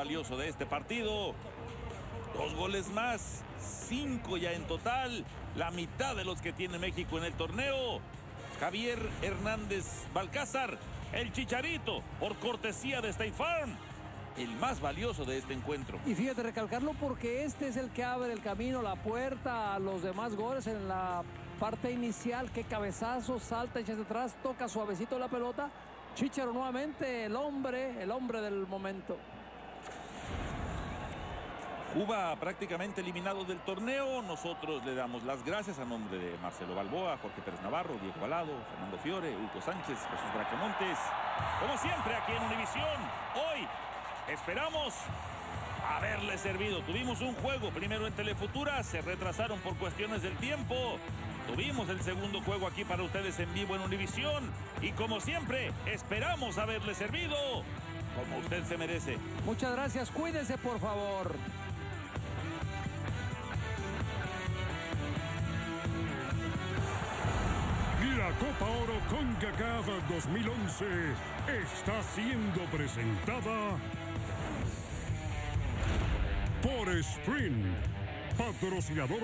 valioso de este partido. Dos goles más, cinco ya en total, la mitad de los que tiene México en el torneo. Javier Hernández Balcázar, el chicharito, por cortesía de State el más valioso de este encuentro. Y fíjate, recalcarlo porque este es el que abre el camino, la puerta a los demás goles en la parte inicial. Qué cabezazo, salta, echa atrás, toca suavecito la pelota. Chicharo nuevamente, el hombre, el hombre del momento. Cuba prácticamente eliminado del torneo. Nosotros le damos las gracias a nombre de Marcelo Balboa, Jorge Pérez Navarro, Diego Alado, Fernando Fiore, Hugo Sánchez, Jesús Bracamontes. Como siempre aquí en Univisión, hoy esperamos haberle servido. Tuvimos un juego primero en Telefutura, se retrasaron por cuestiones del tiempo. Tuvimos el segundo juego aquí para ustedes en vivo en Univisión. Y como siempre, esperamos haberle servido como usted se merece. Muchas gracias, cuídense por favor. Copa Oro CONCACAF 2011 está siendo presentada por Sprint, patrocinador